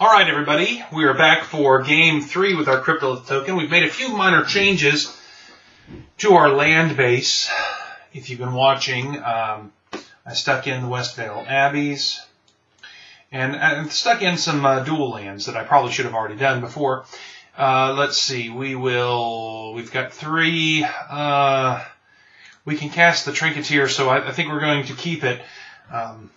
All right, everybody, we are back for game three with our Cryptolith token. We've made a few minor changes to our land base. If you've been watching, um, I stuck in the Westvale Abbeys and, and stuck in some uh, dual lands that I probably should have already done before. Uh, let's see, we will, we've got three, uh, we can cast the Trinketeer, so I, I think we're going to keep it. Um,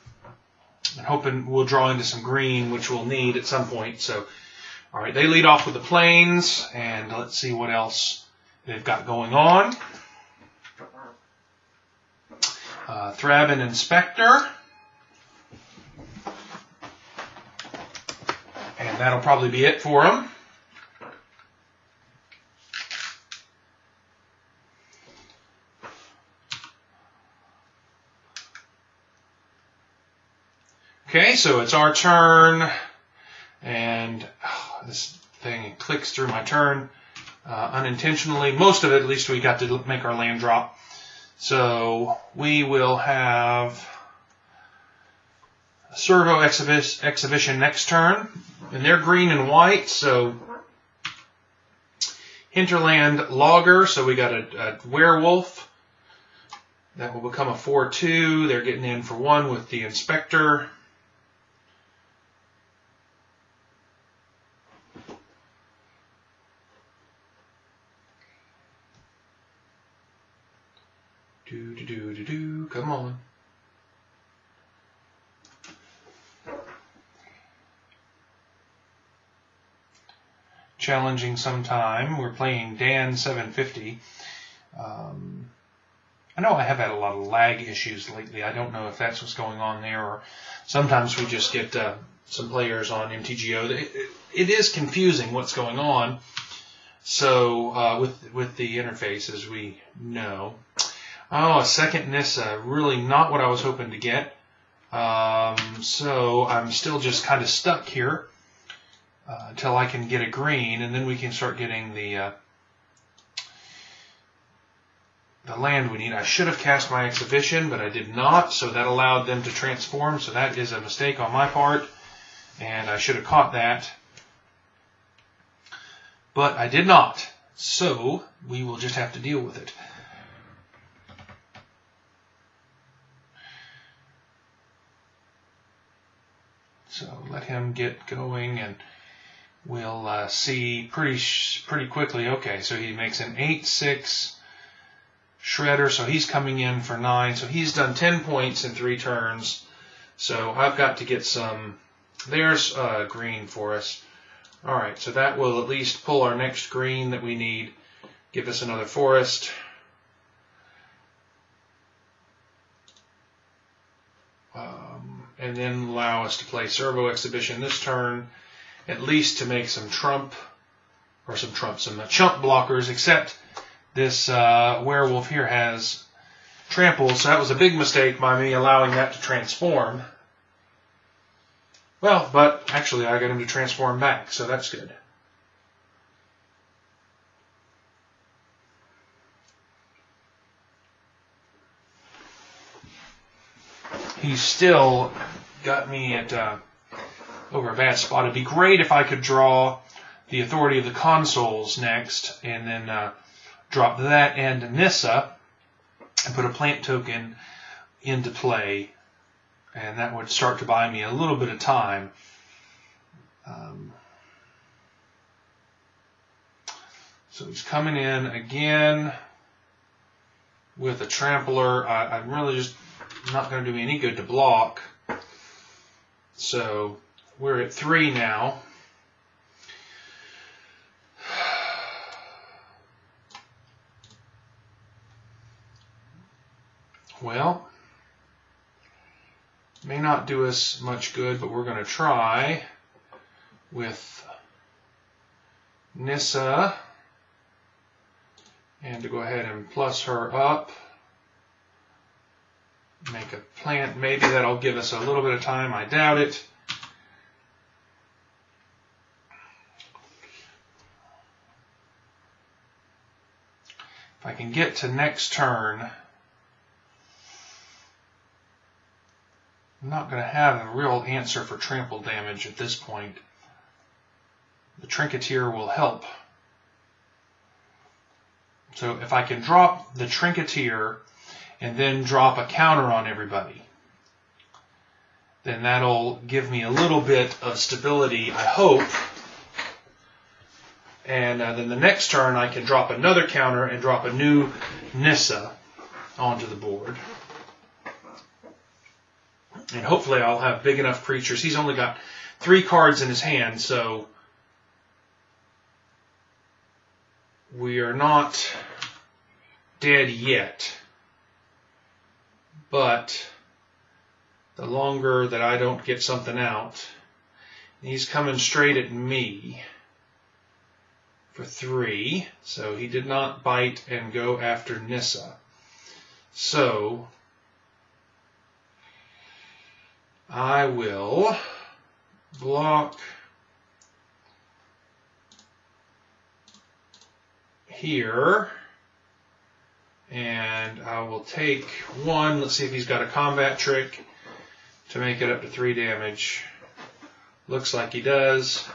and hoping we'll draw into some green, which we'll need at some point. So, all right, they lead off with the plains, and let's see what else they've got going on. Uh, Thraben Inspector. And that'll probably be it for them. Okay, so it's our turn, and oh, this thing clicks through my turn uh, unintentionally. Most of it, at least, we got to make our land drop. So we will have servo exhibi exhibition next turn, and they're green and white, so hinterland logger. So we got a, a werewolf. That will become a 4-2. They're getting in for one with the inspector. Do, do, do, do, do. Come on. Challenging sometime. We're playing Dan 750. Um, I know I have had a lot of lag issues lately. I don't know if that's what's going on there, or sometimes we just get uh, some players on MTGO. It, it, it is confusing what's going on. So uh, with with the interface, as we know. Oh, a second Nissa. Really not what I was hoping to get. Um, so I'm still just kind of stuck here uh, until I can get a green, and then we can start getting the uh, the land we need. I should have cast my exhibition, but I did not, so that allowed them to transform. So that is a mistake on my part, and I should have caught that. But I did not. So we will just have to deal with it. So let him get going and we'll uh, see pretty pretty quickly. Okay, so he makes an 8-6 shredder, so he's coming in for 9. So he's done 10 points in 3 turns. So I've got to get some... There's uh, green for us. All right, so that will at least pull our next green that we need, give us another forest. And then allow us to play Servo Exhibition this turn, at least to make some trump, or some trump, some chump blockers, except this uh, werewolf here has trample, so that was a big mistake by me allowing that to transform. Well, but actually I got him to transform back, so that's good. he's still got me at uh, over a bad spot. It'd be great if I could draw the authority of the consuls next, and then uh, drop that and Nissa, and put a plant token into play, and that would start to buy me a little bit of time. Um, so he's coming in again with a trampler. I, I'm really just not going to do me any good to block. So we're at three now. Well, may not do us much good, but we're going to try with Nissa and to go ahead and plus her up make a plant. Maybe that'll give us a little bit of time. I doubt it. If I can get to next turn, I'm not going to have a real answer for trample damage at this point. the Trinketeer will help. So if I can drop the Trinketeer and then drop a counter on everybody, then that'll give me a little bit of stability, I hope. And uh, then the next turn I can drop another counter and drop a new Nissa onto the board. And hopefully I'll have big enough creatures. He's only got three cards in his hand, so we are not dead yet. But the longer that I don't get something out, he's coming straight at me for three. So he did not bite and go after Nissa. So I will block here and I will take one. Let's see if he's got a combat trick to make it up to three damage. Looks like he does.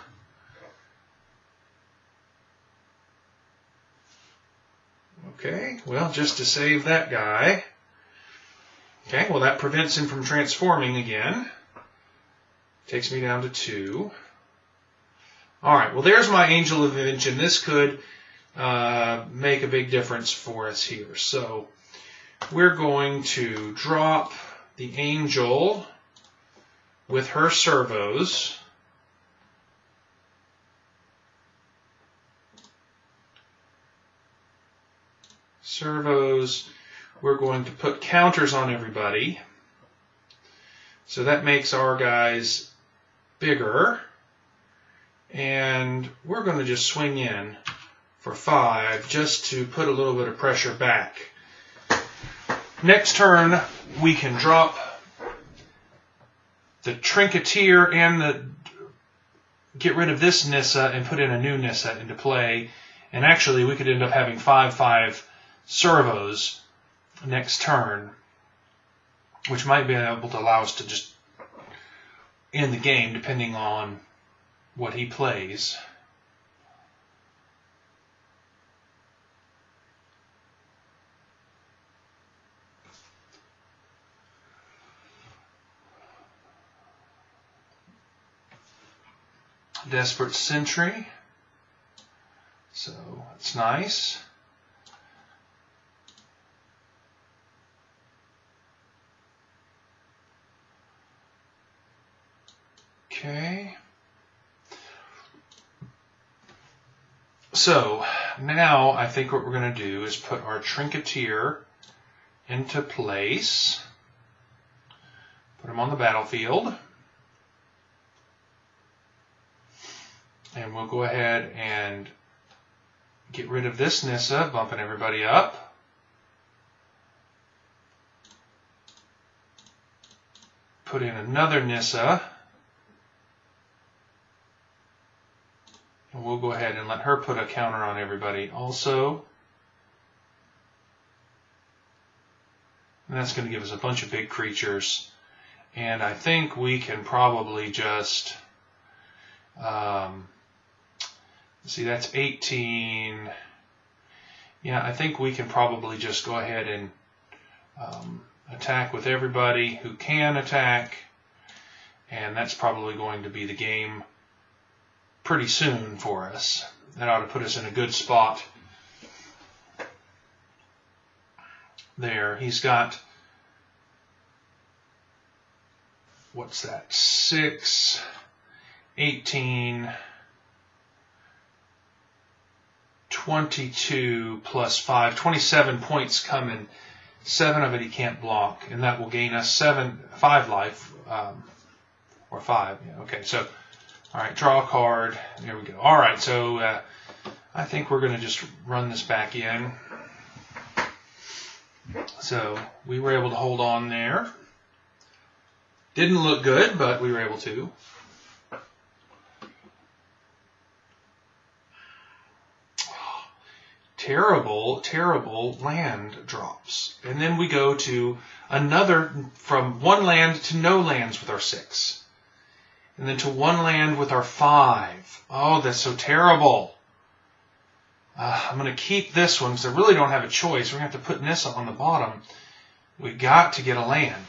Okay, well, just to save that guy. Okay, well, that prevents him from transforming again. Takes me down to two. All right, well, there's my Angel of Invention. This could uh, make a big difference for us here. So we're going to drop the Angel with her servos. Servos, we're going to put counters on everybody. So that makes our guys bigger. And we're going to just swing in for five just to put a little bit of pressure back. Next turn, we can drop the Trinketeer and the get rid of this Nissa and put in a new Nissa into play. And actually, we could end up having 5-5 servos next turn, which might be able to allow us to just end the game depending on what he plays. Desperate Sentry. So it's nice. Okay. So now I think what we're going to do is put our Trinketeer into place. Put him on the battlefield. And we'll go ahead and get rid of this Nissa, bumping everybody up. Put in another Nissa. And we'll go ahead and let her put a counter on everybody also. And that's going to give us a bunch of big creatures. And I think we can probably just um, See, that's 18. Yeah, I think we can probably just go ahead and um, attack with everybody who can attack. And that's probably going to be the game pretty soon for us. That ought to put us in a good spot. There, he's got, what's that, 6, 18, 22 plus 5, 27 points coming. Seven of it he can't block, and that will gain us seven, five life, um, or five. Yeah, okay, so, all right, draw a card. There we go. All right, so uh, I think we're going to just run this back in. So we were able to hold on there. Didn't look good, but we were able to. Terrible, terrible land drops. And then we go to another, from one land to no lands with our six. And then to one land with our five. Oh, that's so terrible. Uh, I'm going to keep this one because I really don't have a choice. We're going to have to put Nissa on the bottom. We got to get a land.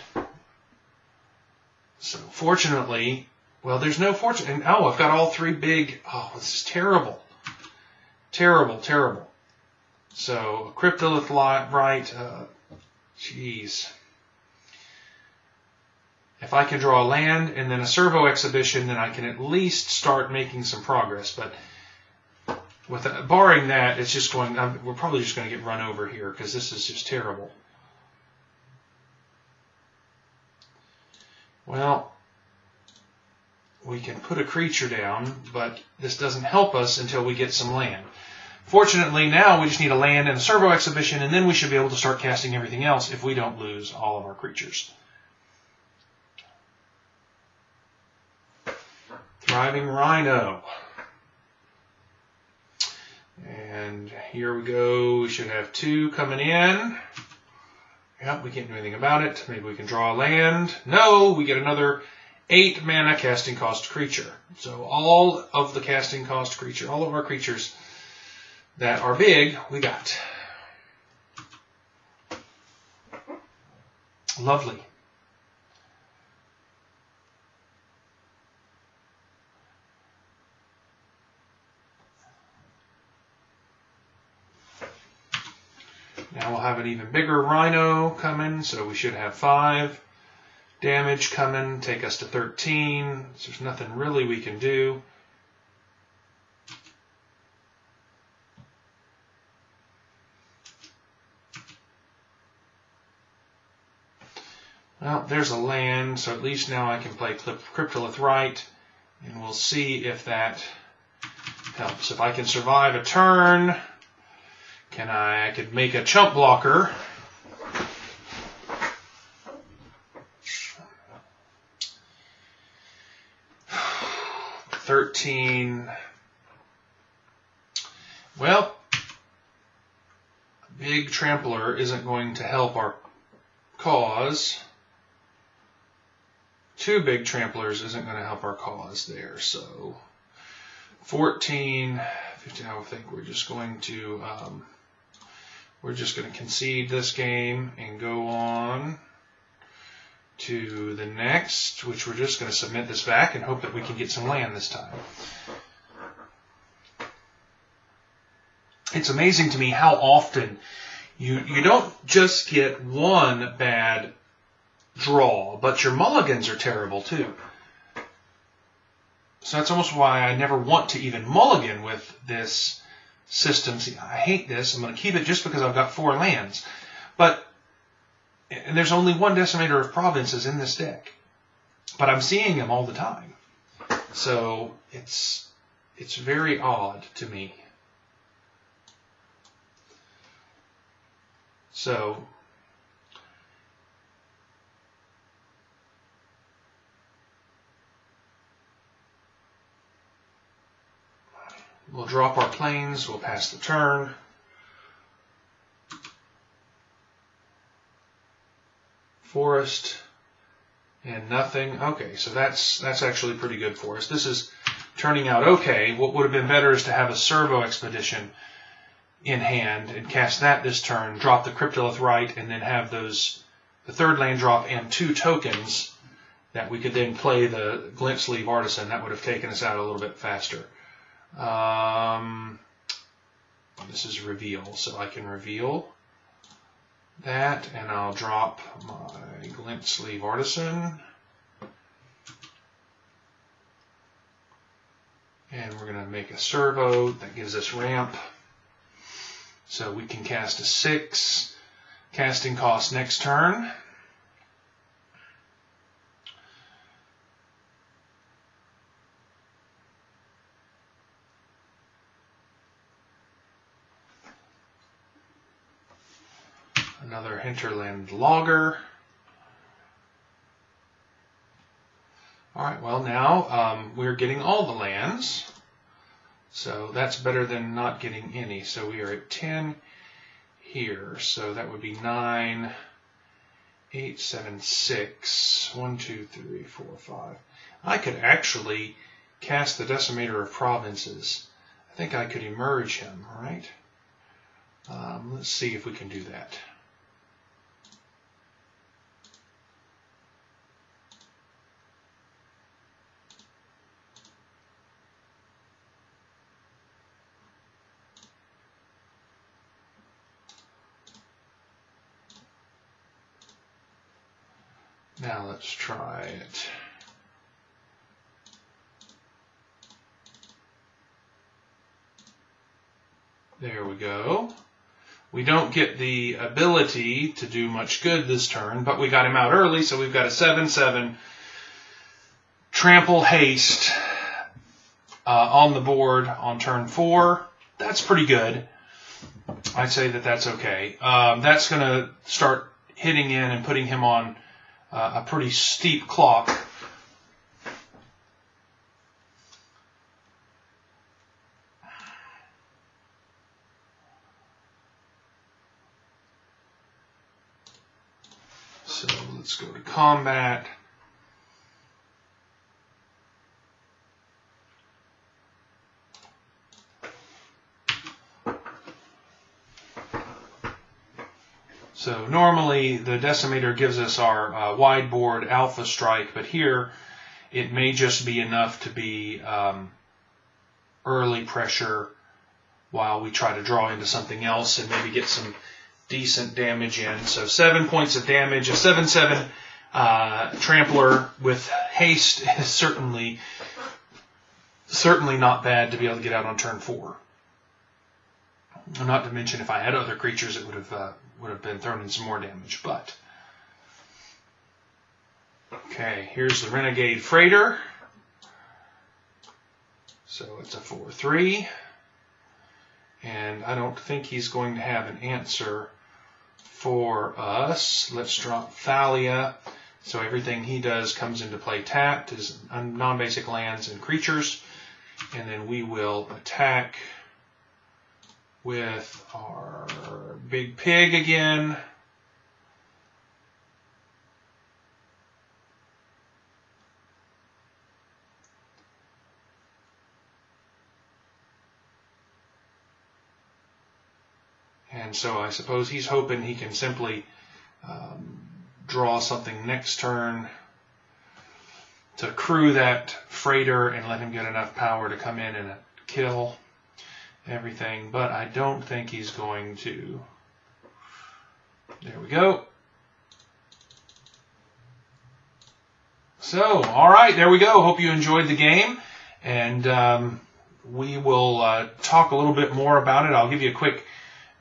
So fortunately, well, there's no fortune. And oh, I've got all three big. Oh, this is terrible. Terrible, terrible. So Cryptolith Rite. Uh. If I can draw a land and then a servo exhibition, then I can at least start making some progress. But with uh, barring that, it's just going. I'm, we're probably just going to get run over here because this is just terrible. Well, we can put a creature down, but this doesn't help us until we get some land. Fortunately, now we just need a land and a servo exhibition, and then we should be able to start casting everything else if we don't lose all of our creatures. Thriving Rhino. And here we go. We should have two coming in. Yep, we can't do anything about it. Maybe we can draw a land. No, we get another 8 mana casting cost creature. So all of the casting cost creature, all of our creatures that are big, we got. Lovely. Now we'll have an even bigger rhino coming, so we should have five damage coming, take us to 13. So there's nothing really we can do. Well, there's a land, so at least now I can play Cryptolith Rite, and we'll see if that helps. If I can survive a turn, can I, I could make a chump blocker. Thirteen. Well, big trampler isn't going to help our cause. Two big tramplers isn't going to help our cause there. So 14, 15, I think we're just going to um, we're just going to concede this game and go on to the next, which we're just going to submit this back and hope that we can get some land this time. It's amazing to me how often you, you don't just get one bad draw, but your mulligans are terrible too. So that's almost why I never want to even mulligan with this system. See, I hate this. I'm going to keep it just because I've got four lands. But, and there's only one decimator of provinces in this deck. But I'm seeing them all the time. So it's, it's very odd to me. So We'll drop our plains, we'll pass the turn. Forest and nothing. Okay, so that's that's actually pretty good for us. This is turning out okay. What would have been better is to have a servo expedition in hand and cast that this turn, drop the Cryptolith Rite, and then have those the third land drop and two tokens that we could then play the Glint Sleeve Artisan. That would have taken us out a little bit faster. Um, this is reveal, so I can reveal that, and I'll drop my glint sleeve artisan. And we're going to make a servo that gives us ramp. So we can cast a six. Casting cost next turn. Another hinterland logger. All right, well now um, we're getting all the lands. So that's better than not getting any. So we are at 10 here. So that would be 9, 8, 7, 6, 1, 2, 3, 4, 5. I could actually cast the Decimator of Provinces. I think I could emerge him, right? Um, let's see if we can do that. Now let's try it. There we go. We don't get the ability to do much good this turn, but we got him out early, so we've got a 7-7 trample haste uh, on the board on turn 4. That's pretty good. I'd say that that's okay. Um, that's going to start hitting in and putting him on uh, a pretty steep clock. So let's go to combat. So normally the decimator gives us our uh, wide board alpha strike, but here it may just be enough to be um, early pressure while we try to draw into something else and maybe get some decent damage in. So seven points of damage, a 7-7 uh, trampler with haste is certainly certainly not bad to be able to get out on turn four. Not to mention, if I had other creatures, it would have uh, would have been thrown in some more damage. But okay, here's the Renegade Freighter. So it's a four-three, and I don't think he's going to have an answer for us. Let's drop Thalia. So everything he does comes into play tapped, his non-basic lands and creatures. And then we will attack with our big pig again. And so I suppose he's hoping he can simply um, draw something next turn to crew that freighter and let him get enough power to come in and kill everything, but I don't think he's going to. There we go. So, all right, there we go. Hope you enjoyed the game, and um, we will uh, talk a little bit more about it. I'll give you a quick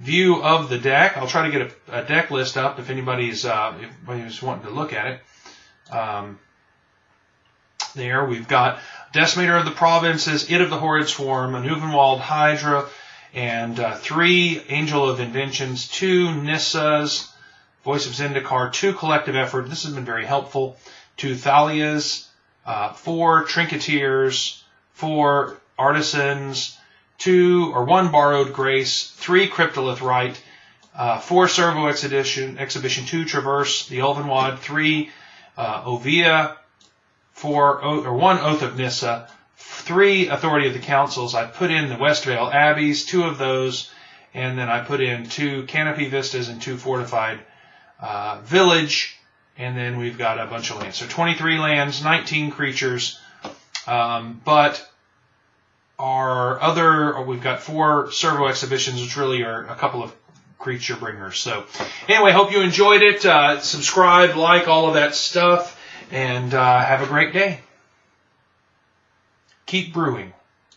view of the deck. I'll try to get a, a deck list up if anybody's uh, if anybody's wanting to look at it. Um, there we've got Decimator of the Provinces, It of the Horrid Swarm, a Ulvenwald Hydra, and uh, three Angel of Inventions, two Nissas, Voice of Zendikar, two Collective Effort. This has been very helpful. Two Thalias, uh, four Trinketeers, four Artisans, two or one Borrowed Grace, three Cryptolith Rite, uh, four Servo Exhibition, Exhibition, two Traverse, the Ulvenwald, three uh, Oviya, four or one Oath of Nissa, three Authority of the Consuls. I put in the Westvale Abbeys, two of those, and then I put in two Canopy Vistas and two Fortified uh, Village, and then we've got a bunch of lands. So 23 lands, 19 creatures, um, but our other, we've got four servo exhibitions, which really are a couple of creature bringers. So anyway, hope you enjoyed it. Uh, subscribe, like, all of that stuff and uh, have a great day. Keep brewing.